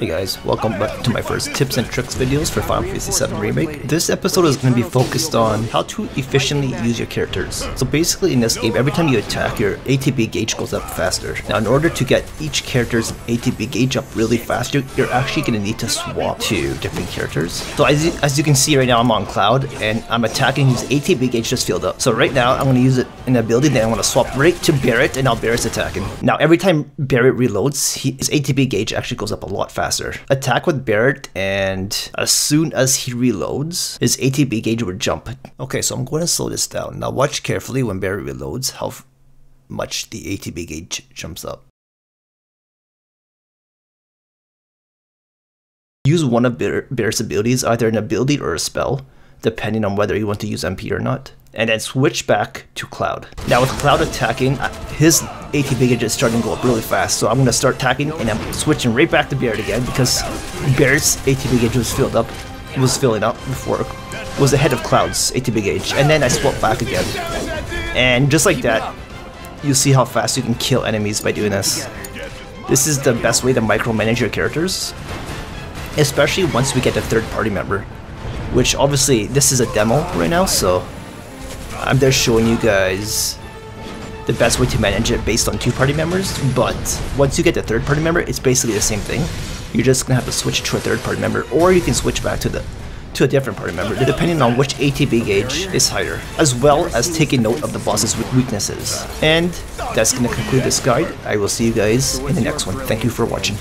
Hey guys, welcome back to my first tips and tricks videos for Final Fantasy VII Remake. This episode is going to be focused on how to efficiently use your characters. So basically in this game, every time you attack, your ATB gauge goes up faster. Now in order to get each character's ATB gauge up really fast, you're, actually going to need to swap to different characters. So as you, as you can see right now, I'm on Cloud and I'm attacking his ATB gauge just filled up. So right now, I'm going to use it the ability, then I'm going to swap right to Barret and now Barret's attacking. Now every time Barret reloads, he, his ATB gauge actually goes up a lot faster faster. Attack with Barret, and as soon as he reloads, his ATB gauge would jump. Okay, so I'm going to slow this down. Now watch carefully when Barret reloads how much the ATB gauge jumps up. Use one of Barret's abilities, either an ability or a spell, depending on whether you want to use MP or not and then switch back to Cloud. Now with Cloud attacking, uh, his ATB gauge is starting to go up really fast, so I'm going to start attacking and I'm switching right back to Barret again because Barret's ATB gauge was filled up, was filling up before, was ahead of Cloud's ATB gauge, and then I swap back again. And just like that, you see how fast you can kill enemies by doing this. This is the best way to micromanage your characters, especially once we get a third party member. Which obviously, this is a demo right now, so I'm just showing you guys the best way to manage it based on two party members, but once you get the third party member, it's basically the same thing. You're just gonna have to switch to a third party member, or you can switch back to the to a different party member, depending on which ATB gauge is higher, as well as taking note of the boss's weaknesses. And that's gonna conclude this guide. I will see you guys in the next one. Thank you for watching.